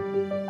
Música